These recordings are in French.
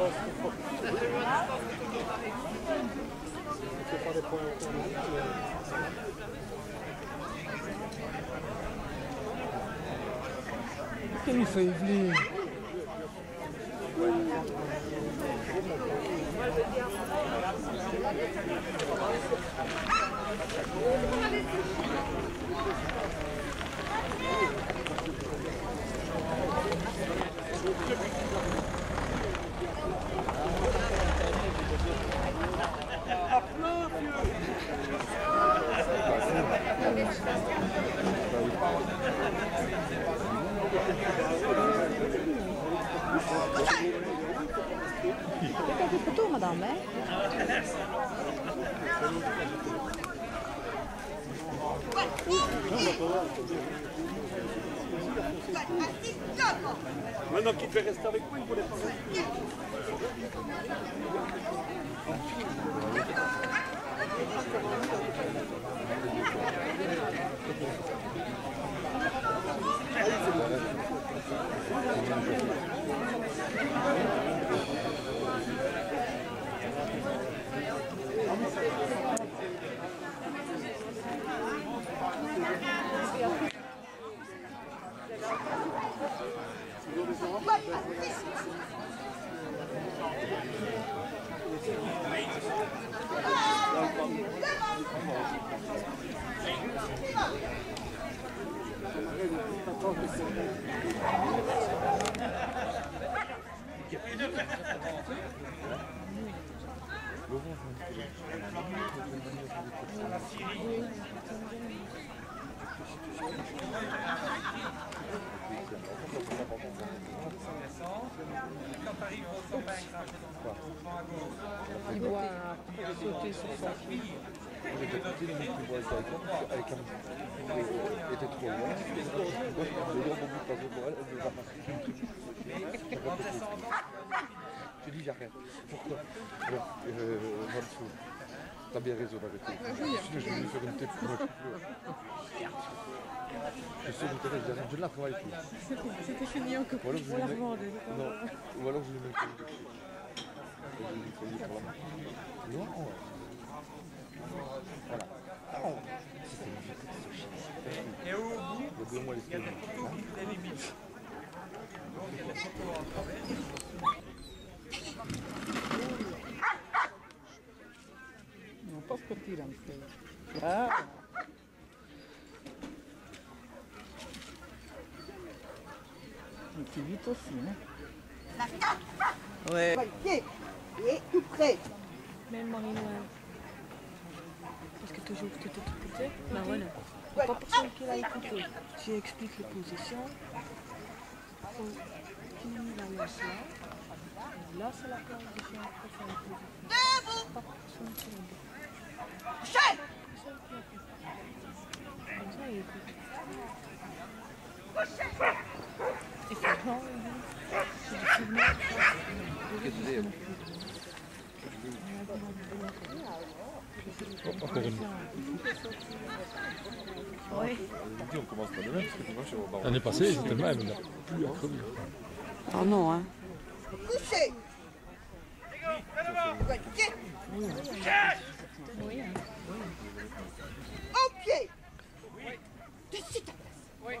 Qu'est-ce fait, Faites des photos, madame. Hein? Maintenant qu'il devait rester avec moi, il voulait pas Il voit sauter sur son fil. Avec un il était trop je on dis, j'arrête. Pourquoi? Alors, euh, t'as bien raison d'arrêter. Sinon, je vais lui faire une tête pour. Je sur le terrain, je ne la travaille plus. C'était fini en Ou copie alors, je pour lui la. Non, ou alors je lui mets une. Et Non, pas petit là, monsieur. Ah Un petit vite aussi, hein Ouais. Pied et tout près. Même Marie-Noël. Toujours tout petit. Ben voilà. Il n'y a pas personne qui l'a écouté. Tu expliques les positions. Faut qu'il la laisse là. C'est la positions. Debout. Pas personne qui l'a dit. Couchez. Personne qui l'a dit. Comme ça, il écoute. Et c'est grand, il dit. C'est du souvenir. Qu'est-ce que c'est Encore une. Oui. On commence pas demain parce que. L'année passée, c'était le même, il a plus à crever. Oh non, hein. Couchez. Pied. Oui, hein. Au pied. Dessus ta place.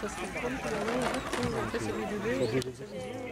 Ça serait comme que la main, on fait deux.